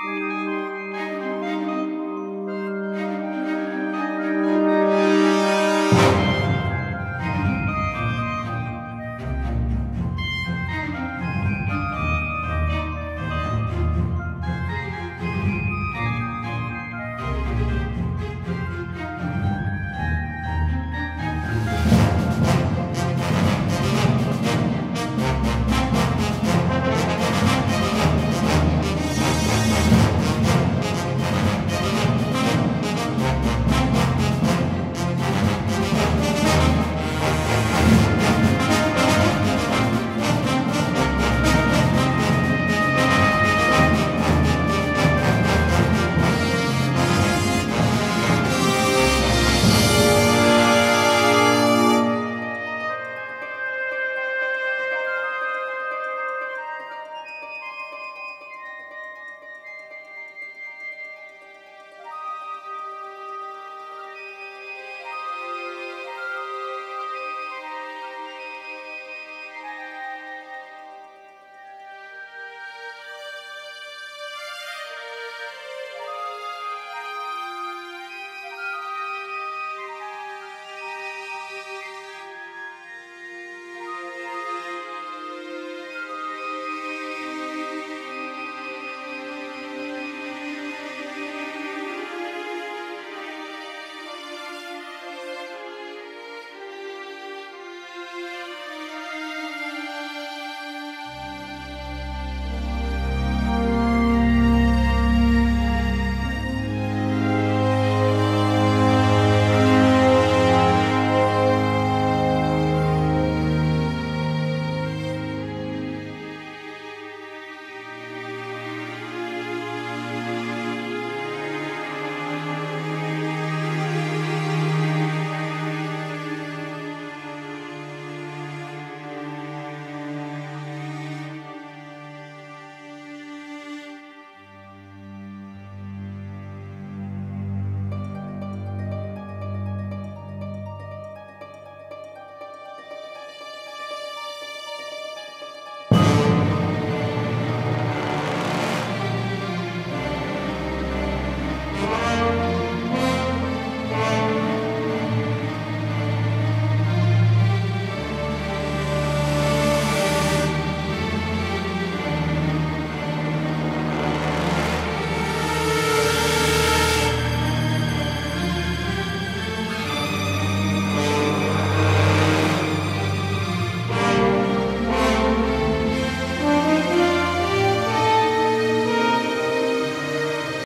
Música